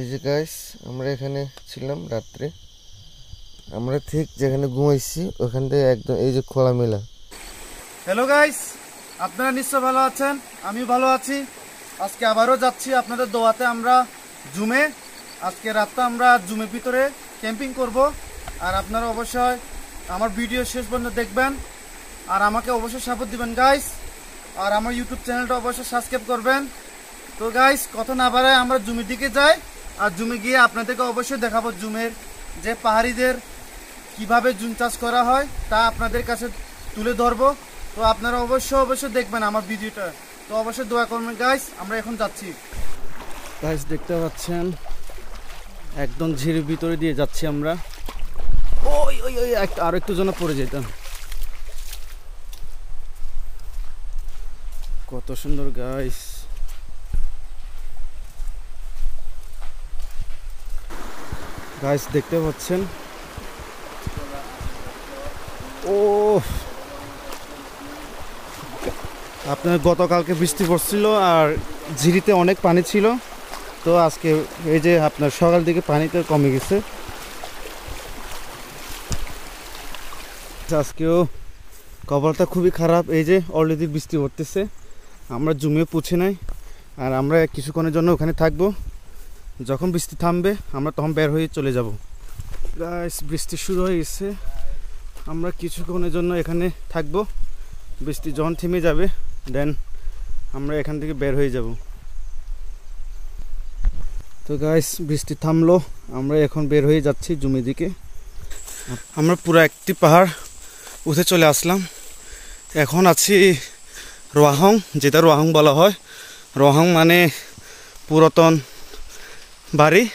এই যে গাইস আমরা এখানে ছিলাম রাত্রে। আমরা ঠিক যেখানে ঘুমাইছি, ওখান থেকে একদম এই যে খোলামেলা। হ্যালো গাইস আপনারা নিশ্চয় ভালো আছেন? আমি ভালো আছি। আজকে আবারও যাচ্ছি আপনাদের দোয়াতে আমরা জুমে। আজকে রাতটা আমরা জুমের ভিতরে ক্যাম্পিং করব। আর আপনারা অবশ্যই আমার ভিডিও শেষ পর্যন্ত দেখবেন। আর আমাকে অবশ্যই সাপোর্ট দিবেন গাইস আর আমার ইউটিউব চ্যানেলটা অবশ্যই সাবস্ক্রাইব করবেন। তো গাইস কথা না বাড়ায় আমরা জুমের দিকে যাই। আর জুমে গিয়ে আপনাদেরকে অবশ্যই দেখাবো জুমের যে পাহাড়িদের কীভাবে জুম চাষ করা হয়, তা আপনাদের কাছে তুলে ধরবো। তো আপনারা অবশ্যই অবশ্যই দেখবেন আমার ভিডিওটা। তো অবশ্যই দোয়া করবেন গাইস আমরা এখন যাচ্ছি। গাইস দেখতে পাচ্ছেন? একদম ঝিরির ভিতরে দিয়ে যাচ্ছি আমরা। ওই ওই ওই, একটা, আরও একটু জন্য পড়ে যেতাম। কত সুন্দর গাইস গাইস দেখতে পাচ্ছেন? ও আপনার গতকালকে বৃষ্টি পড়ছিল আর ঝিরিতে অনেক পানি ছিল। তো আজকে এই যে আপনার সকাল দিকে পানিতে কমে গেছে। আজকেও কবরটা খুবই খারাপ। এই যে অলরেডি বৃষ্টি পড়তেছে। আমরা জুমে পৌঁছে নাই। আর আমরা কিছুক্ষণের জন্য ওখানে থাকব। যখন বৃষ্টি থামবে, আমরা তখন বের হয়ে চলে যাব। গাইস বৃষ্টি শুরু হয়ে গেছে। আমরা কিছুক্ষণের জন্য এখানে থাকব। বৃষ্টি যখন থেমে যাবে দেন আমরা এখান থেকে বের হয়ে যাব। তো গাইস বৃষ্টি থামলো। আমরা এখন বের হয়ে যাচ্ছি জমি দিকে। আমরা পুরো একটি পাহাড় উঠে চলে আসলাম। এখন আছি রোয়াহং, যেটা রোয়াহং বলা হয়। রোয়াহং মানে পুরাতন বাড়ি।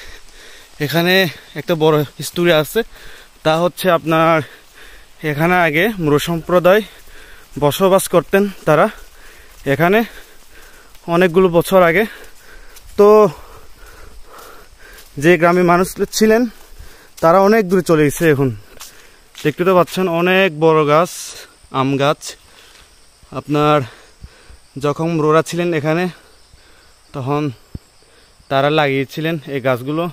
এখানে একটা বড় হিস্টোরি আছে। তা হচ্ছে আপনার এখানে আগে মুর সম্প্রদায় বসবাস করতেন তারা। এখানে অনেকগুলো বছর আগে। তো যে গ্রামে মানুষ ছিলেন, তারা অনেক দূরে চলে গেছে এখন। দেখতে তো পাচ্ছেন, অনেক বড় গাছ, আম গাছ। আপনার যখন রোরা ছিলেন এখানে, তখন তারা লাগিয়েছিলেন এই গাছগুলো।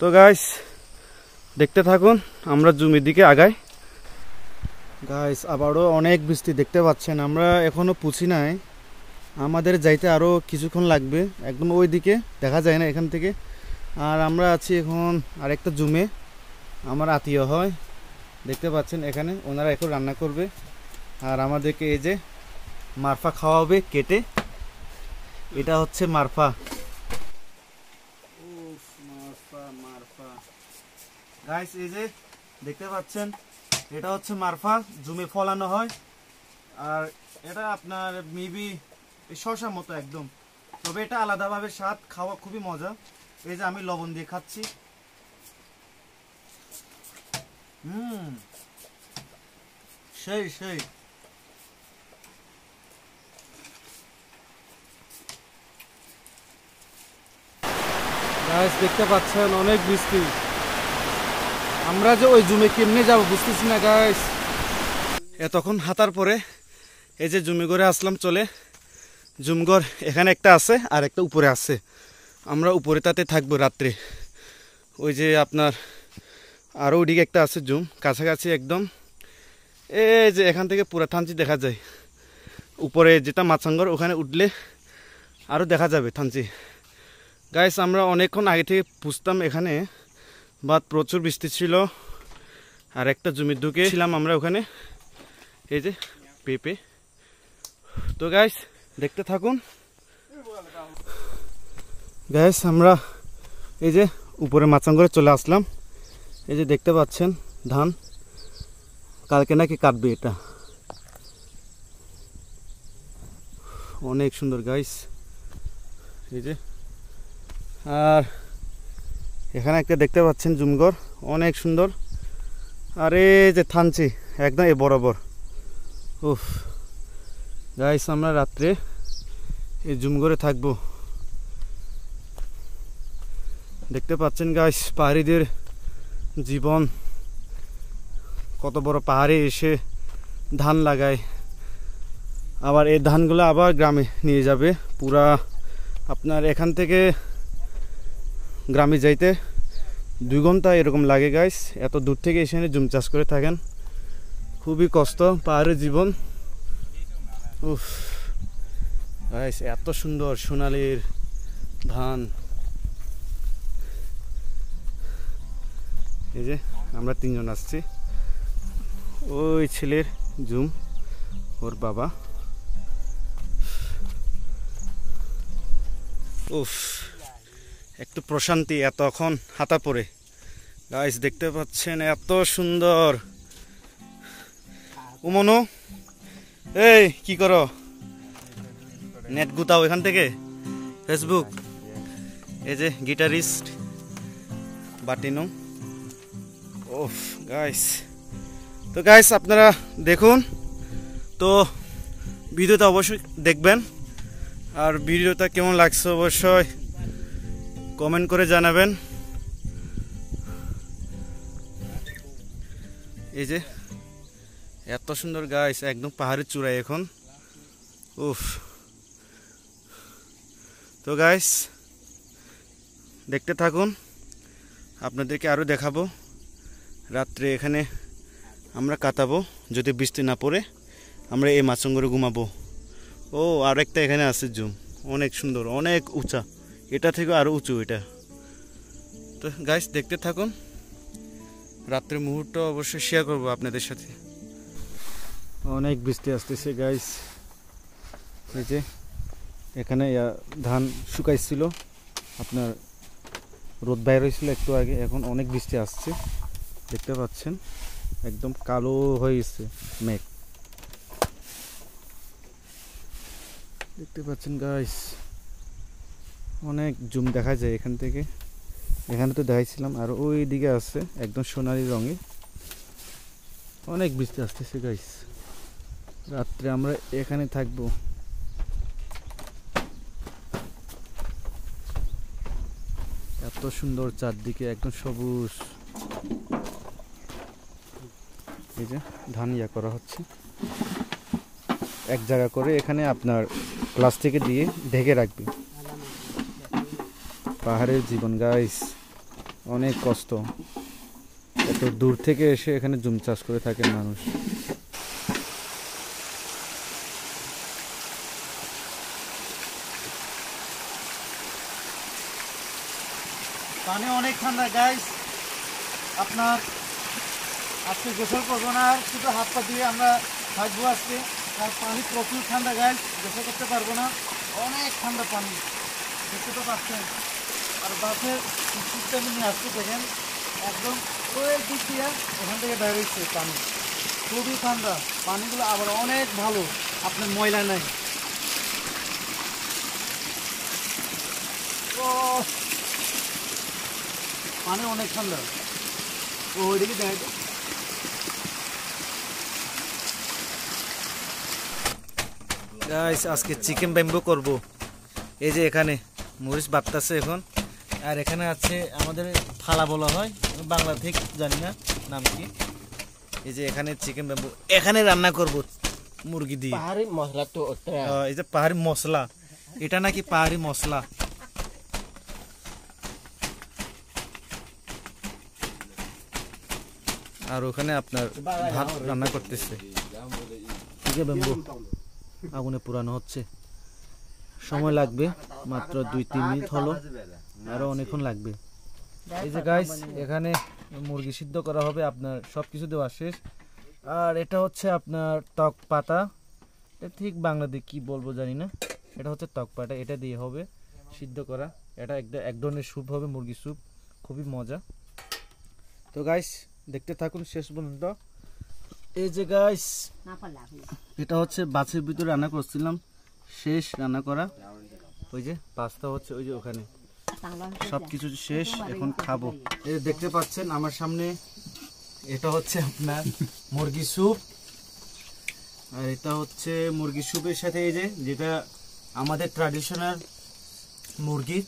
তো গাইস দেখতে থাকুন, আমরা জমির দিকে আগাই। গাইস আবারও অনেক বৃষ্টি দেখতে পাচ্ছেন, আমরা এখনও পুছি নাই। আমাদের যাইতে আরও কিছুক্ষণ লাগবে, একদম ওই দিকে দেখা যায় না এখান থেকে। আর আমরা আছি এখন আরেকটা জুমে, আমার আত্মীয় হয়। দেখতে পাচ্ছেন এখানে, ওনারা এখন রান্না করবে। আর আমাদেরকে এই যে মারফা খাওয়াবে কেটে। এটা হচ্ছে মারফা উফ, মারফা মারফা গাইস এই যে দেখতে পাচ্ছেন, এটা হচ্ছে মারফা, জুমে ফলানো হয়। আর এটা আপনার মেবি শশার মতো একদম। তবে এটা আলাদাভাবে স্বাদ, খাওয়া খুবই মজা। এই যে আমি লবণ দিয়ে খাচ্ছি। হুম, সেই সেই। দেখতে পাচ্ছেন, অনেক বৃষ্টি আমরা যে ওই জুমে কেমনে যাব বুঝতেছি না গাইস এতক্ষণ হাতার পরে এই যে জুমি করে আসলাম, চলে। জুমঘর এখানে একটা আছে আর একটা উপরে আছে। আমরা উপরে তাতে থাকব রাত্রে। ওই যে আপনার আরও ওইদিকে একটা আছে জুম, কাছাকাছি একদম। এই যে এখান থেকে পুরা থানচি দেখা যায়। উপরে যেটা মাছাঙ্গর, ওখানে উঠলে আরও দেখা যাবে থানচি। গাইস আমরা অনেকক্ষণ আগে থেকে পুষতাম এখানে। বাদ প্রচুর বৃষ্টি ছিল, আর একটা জমির ঢুকে ছিলাম আমরা ওখানে। এই যে পেঁপে। তো গাইস দেখতে থাকুন। গ্যাস আমরা এই যে উপরে মাচাঙ্গরে চলে আসলাম। এই যে দেখতে পাচ্ছেন ধান। কালকে নাকি কাটবে এটা। অনেক সুন্দর গাইস এই যে, আর এখানে একটা দেখতে পাচ্ছেন জুমঘর, অনেক সুন্দর। আর যে থানছি একদম এ বরাবর। উফ। গাইস আমরা রাত্রে এই জুমঘরে থাকব। দেখতে পাচ্ছেন গাইস পাহাড়িদের জীবন। কত বড় পাহাড়ে এসে ধান লাগায়। আবার এই ধানগুলো আবার গ্রামে নিয়ে যাবে। পুরা আপনার এখান থেকে গ্রামে যাইতে দুই ঘণ্টা এরকম লাগে গাইস এত দূর থেকে এসে জুম চাষ করে থাকেন। খুবই কষ্ট, পাহাড়ের জীবন। উফ। গাইস এত সুন্দর সোনালির ধান। এই যে, আমরা তিনজন আসছি। ওই ছেলের জুম, ওর বাবা। উফ। একটু প্রশান্তি, এতক্ষণ হাতা পরে। গাইস দেখতে পাচ্ছেন, এত সুন্দর। উমনো, এই, কি করো? নেট গুতাও এখান থেকে? ফেসবুক এই যে গিটারিস্ট বাটিনো। ওফ গাইস তো গাইস আপনারা দেখুন। তো ভিডিওটা অবশ্যই দেখবেন। আর ভিডিওটা কেমন লাগছে অবশ্যই কমেন্ট করে জানাবেন। এই যে, এত সুন্দর গাইস একদম পাহাড়ের চূড়ায় এখন। উফ। তো গাইস, দেখতে থাকুন, আপনাদেরকে আরও দেখাবো। রাত্রে এখানে আমরা কাটাবো, যদি বৃষ্টি না পড়ে, আমরা এই মাচঙ্গরে ঘুমাবো। ও আর একটা এখানে আছে জুম। অনেক সুন্দর, অনেক উঁচা। এটা থেকে আরও উঁচু এটা। তো গাইস দেখতে থাকুন। রাত্রের মুহূর্ত অবশ্যই শেয়ার করব আপনাদের সাথে। অনেক বৃষ্টি আসতেছে গাইস এই যে এখানে ধান শুকাইছিল। আপনার রোদ বাইর হয়েছিল একটু আগে এখন অনেক বৃষ্টি আসছে। দেখতে পাচ্ছেন একদম কালো হয়ে গেছে মেঘ। দেখতে পাচ্ছেন গাইস অনেক জুম দেখা যায় এখান থেকে। এখানে তো দেখাইছিলাম, আর ওই দিকে আছে একদম সোনালি রঙে অনেক বৃষ্টি আসতেছে গাইস রাত্রে আমরা এখানে থাকব। এত সুন্দর চারদিকে, একদম সবুজ। এই যে ধান ইয়া করা হচ্ছে। এক জায়গা করে এখানে আপনার প্লাস্টিকে দিয়ে ঢেকে রাখবে। পাহাড়ের জীবন গাইস অনেক কষ্ট। এত দূর থেকে এসে এখানে জুম চাষ করে থাকেন মানুষ। পানি অনেক ঠান্ডা গাইস আপনার আজকে গোসল করব না, আর শুধু হাত পা দিয়ে আমরা থাকব আজকে। আর পানি প্রচুর ঠান্ডা গাইস গোসল করতে পারব না। অনেক ঠান্ডা পানি। দেখতে তো পাচ্ছেন। আর বাসের সিস্টেম নিয়ে আসতে দেখেন, একদম ওই দিক দিয়ে এখান থেকে বের হচ্ছে পানি। খুবই ঠান্ডা, পানিগুলো আবার অনেক ভালো, আপনার ময়লা নাই। পানি অনেক ঠান্ডা। ও, ওইদিকে দেখাই তো। আজকে চিকেন ব্যাম্বু করব। এই যে এখানে মরিচ বাটতাছে এখন। আর এখানে আছে আমাদের থালা বলা হয়। বাংলা ঠিক জানি না নাম কি। এই যে এখানে চিকেন ব্যাম্বু এখানে রান্না করব মুরগি দিয়ে। পাহাড়ি মশলা তো এই যে পাহাড়ি মশলা এটা নাকি পাহাড়ি মশলা? আর ওখানে আপনার ভাত রান্না করতেছে। আছে ব্যাম্বু আগুনে পুরানো হচ্ছে। সময় লাগবে মাত্র দুই তিন মিনিট হলো। আরও অনেকক্ষণ লাগবে। এই যে গাইস এখানে মুরগি সিদ্ধ করা হবে আপনার সব কিছু দেওয়া শেষ। আর এটা হচ্ছে আপনার টক পাতা। এটা ঠিক বাংলাতে কি বলব জানি না। এটা হচ্ছে টক পাতা এটা দিয়ে হবে সিদ্ধ করা। এটা এক এক ধরনের স্যুপ হবে মুরগির স্যুপ। খুবই মজা। তো গাইস দেখতে থাকুন শেষ পর্যন্ত। এই যে গাইস এটা হচ্ছে বাছের ভিতরে রান্না করছিলাম। শেষ রান্না করা। ওই যে পাস্তা হচ্ছে ওই যে ওখানে। সব কিছু শেষ এখন খাব। এই দেখতে পাচ্ছেন আমার সামনে এটা হচ্ছে আপনার মুরগি স্যুপ। আর এটা হচ্ছে মুরগি স্যুপের সাথে এই যে যেটা আমাদের ট্র্যাডিশনাল মুরগি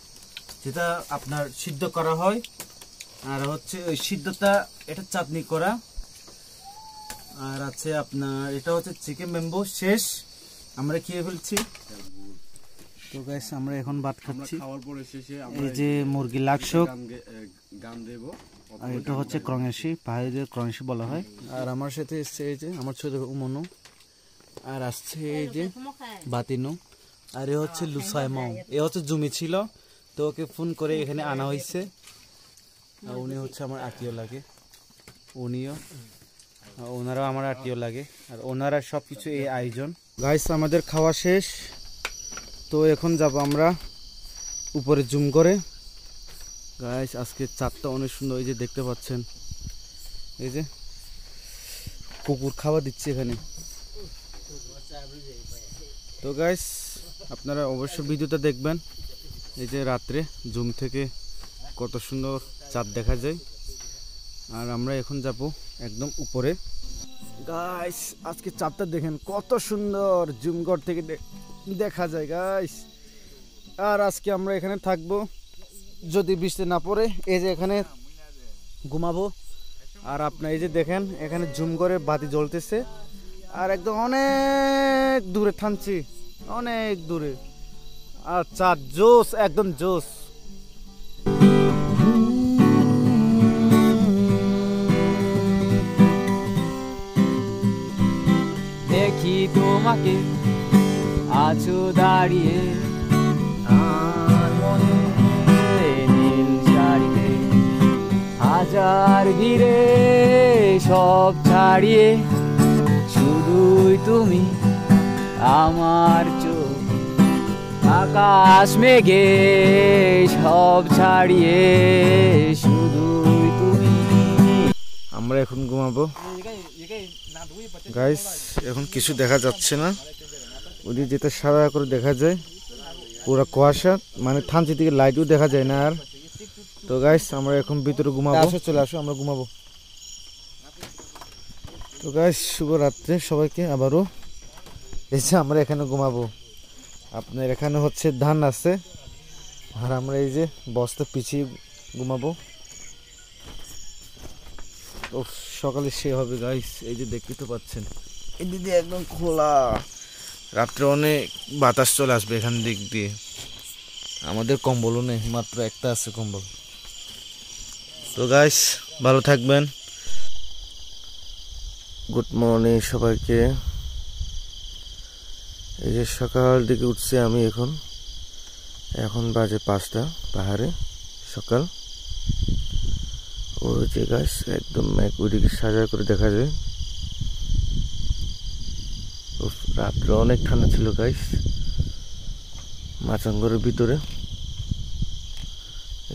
যেটা আপনার সিদ্ধ করা হয়। আর হচ্ছে ওই সিদ্ধটা এটা চাটনি করা। আর আছে আপনার এটা হচ্ছে চিকেন ব্যাম্বো শেষ। আমরা খেয়ে ফেলছি। তো গাইস আমরা এখন ভাত আমরা খাচ্ছি। খাওয়ার পরে শেষে আমরা এই যে মুরগি লাকশক গান দেবো। আর এটা হচ্ছে ক্রঙেশি পাহাড়িদের ক্রঙেশি বলা হয়। আর আমার সাথে এসছে এই যে আমার ছোট মনু আর আসছে এই যে বাতিনু। আর এ হচ্ছে লুসাই মম। এ হচ্ছে জমি ছিল তো ওকে ফোন করে এখানে আনা হয়েছে। আর উনি হচ্ছে আমার আত্মীয় লাগে। উনিও। ওনারাও আমার আত্মীয় লাগে। আর ওনারা সব কিছু এই আয়োজন। গাইস আমাদের খাওয়া শেষ। তো এখন যাব আমরা উপরে জুম করে। গাইস আজকে চারটা অনেক সুন্দর, এই যে দেখতে পাচ্ছেন। এই যে কুকুর খাওয়া দিচ্ছে এখানে। তো গাইস আপনারা অবশ্যই ভিডিওটা দেখবেন। এই যে রাত্রে জুম থেকে কত সুন্দর চাঁদ দেখা যায়। আর আমরা এখন যাব একদম উপরে। গাইস আজকে চাঁদটা দেখেন, কত সুন্দর। জুমগড় থেকে দেখা যায় গাইস আর আজকে আমরা এখানে থাকব, যদি বৃষ্টি না পড়ে, এই যে এখানে ঘুমাবো। আর আপনার এই যে দেখেন, এখানে জুম করে বাতি জ্বলতেছে। আর একদম অনেক দূরে থামছি, অনেক দূরে। আর চার জোস একদম জোস দেখি তোমাকে আছো দাঁড়িয়ে নীল শাড়িতে হাজার ঘিরে সব ছাড়িয়ে শুধুই তুমি আমার চোখ আকাশ মেঘে সব ছাড়িয়ে শুধুই তুমি। আমরা এখন ঘুমাবো। গাইস এখন কিছু দেখা যাচ্ছে না। ওদিকে যেটা সাদা করে দেখা যায়। পুরো কুয়াশা মানে থানচি থেকে লাইটও দেখা যায় না আর। তো গাইস আমরা এখন ভিতরে ঘুমাবো। আসো চলে আসো আমরা ঘুমাবো। তো গাইস শুভরাত্রে সবাইকে আবারও। এসে আমরা এখানে ঘুমাবো। আপনার এখানে হচ্ছে ধান আছে। আর আমরা এই যে বস্তা পিছিয়ে ঘুমাবো। ও সকালে সে হবে গাইস এই যে দেখতে তো পাচ্ছেন। এই দিদি একদম খোলা। রাত্রে অনেক বাতাস চলে আসবে এখান দিক দিয়ে। আমাদের কম্বলও নেই, মাত্র একটা আছে কম্বল। তো গাইস ভালো থাকবেন। গুড মর্নিং সবাইকে। এই যে সকাল দিকে উঠছি আমি এখন। এখন বাজে পাঁচটা পাহাড়ে, সকাল। ও যে গাছ একদম এক ওইদিকে সাজা করে দেখা যায় উফ, রাত্রে অনেক ঠান্ডা ছিল গাইস মাচাঙ্গরের ভিতরে।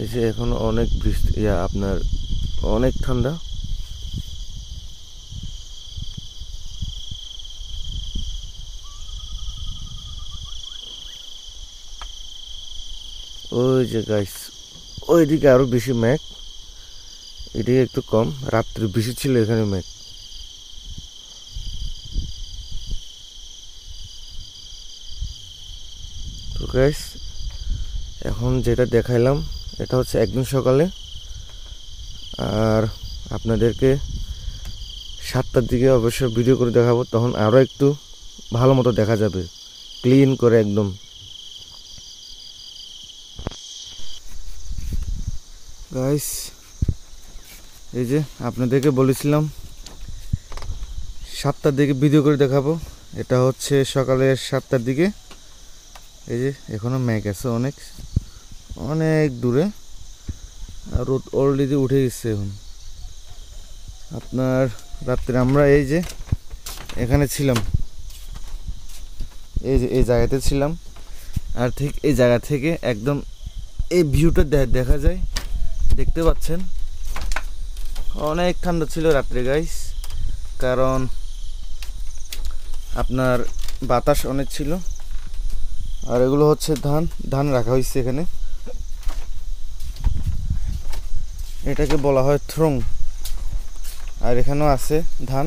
এই যে এখন অনেক বৃষ্টি, ইয়া, আপনার অনেক ঠান্ডা। ওই যে গাইস ওইদিকে আরও বেশি ম্যাক এদিকে একটু কম, রাত্রে বেশি ছিল এখানে মেঘ। গাইস এখন যেটা দেখাইলাম, এটা হচ্ছে একদিন সকালে। আর আপনাদেরকে সাতটার দিকে অবশ্যই ভিডিও করে দেখাবো, তখন আরও একটু ভালো মতো দেখা যাবে। ক্লিন করে একদম। গাইস এই যে আপনাদেরকে বলেছিলাম, সাতটার দিকে ভিডিও করে দেখাবো। এটা হচ্ছে সকালে সাতটার দিকে। এই যে, এখনও ম্যাগ আছে অনেক। অনেক দূরে। আর রোদ অলরেডি উঠে গেছে এখন। আপনার রাত্রে আমরা এই যে, এখানে ছিলাম। এই যে, এই জায়গাতে ছিলাম। আর ঠিক এই জায়গা থেকে একদম এই ভিউটা দেখা যায়। দেখতে পাচ্ছেন? অনেক ঠান্ডা ছিল রাত্রে গাইস কারণ আপনার বাতাস অনেক ছিল। আর এগুলো হচ্ছে ধান ধান রাখা হয়েছে এখানে। এটাকে বলা হয় থ্রং। আর এখানেও আছে ধান,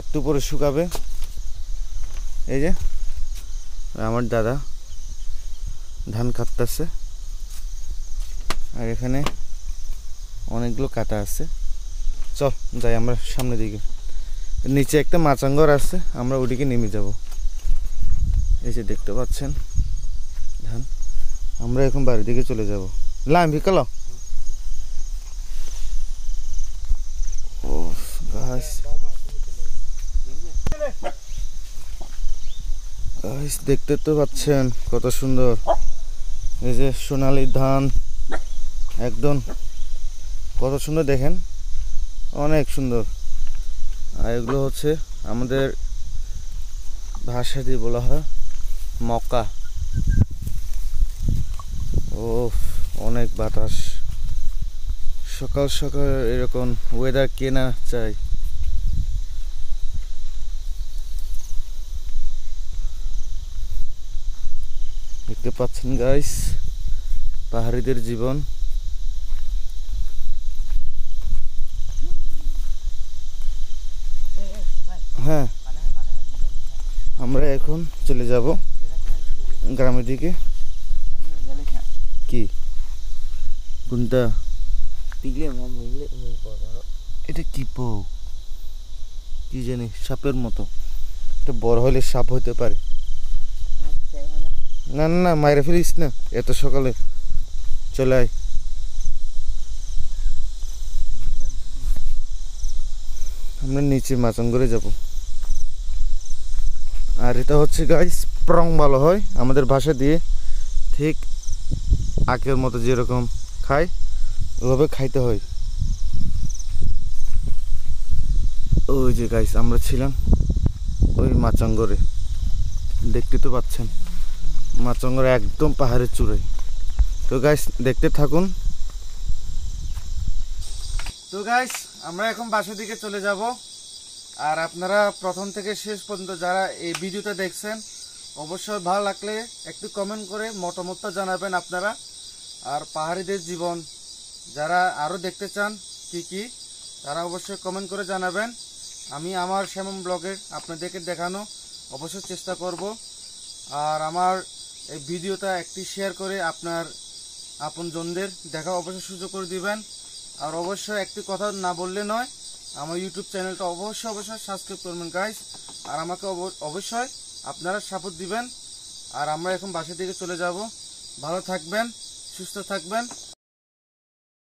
একটু পরে শুকাবে। এই যে আমার দাদা ধান কাটতেছে। আর এখানে অনেকগুলো কাটা আছে। চল, যাই আমরা সামনের দিকে। নিচে একটা মাচাঙ্গর আছে, আমরা ওদিকে নেমে যাব। এই যে দেখতে পাচ্ছেন। ধান। আমরা এখন বাড়ির দিকে চলে যাব। লাম বিকাল ও দেখতে তো পাচ্ছেন কত সুন্দর। এই যে সোনালি ধান। একদম কত সুন্দর দেখেন। অনেক সুন্দর। আর এগুলো হচ্ছে আমাদের ভাষা দিয়ে বলা হয় মক্কা। ও অনেক বাতাস। সকাল সকাল এরকম ওয়েদার কেনা চাই দেখতে পাচ্ছেন গাইস পাহাড়িদের জীবন। হ্যাঁ আমরা এখন চলে যাব গ্রামের দিকে কি কোনটা? এটা কি পো কি জানি সাপের মতো। এটা বড় হলে সাপ হতে পারে। না না না মাইরে ফেলিস না এত সকালে। চলে আয়। আমরা নিচে মাচঙ্গরে যাব। আর এটা হচ্ছে গাইস প্রং ভালো হয়। আমাদের ভাষা দিয়ে ঠিক আখের মতো যেরকম। খায় ওভাবে খাইতে হয়। ওই যে গাইস আমরা ছিলাম ওই মাচাঙ্গরে। দেখতে তো পাচ্ছেন, মাচাঙ্গরে একদম পাহাড়ের চূড়ায়। তো গাইস দেখতে থাকুন। তো গাইস আমরা এখন বাসার দিকে চলে যাব। আর আপনারা প্রথম থেকে শেষ পর্যন্ত যারা এই ভিডিওটা দেখছেন, অবশ্যই ভালো লাগলে একটু কমেন্ট করে মতামতটা জানাবেন আপনারা। আর পাহাড়িদের জীবন। যারা আরও দেখতে চান কি কি, তারা অবশ্যই কমেন্ট করে জানাবেন। আমি আমার শ্যামম ব্লগে আপনাদেরকে দেখানো অবশ্যই চেষ্টা করব। আর আমার এই ভিডিওটা একটি শেয়ার করে আপনার আপনজনদের দেখা অবশ্যই সুযোগ করে দিবেন। আর অবশ্যই একটি কথা না বললে নয়, আমার ইউটিউব চ্যানেলটা অবশ্যই অবশ্যই সাবস্ক্রাইব করবেন গাইস আর আমাকে অব- অবশ্যই আপনারা সাপোর্ট দিবেন। আর আমরা এখন বাসা থেকে চলে যাব। ভালো থাকবেন। সুস্থ থাকবেন।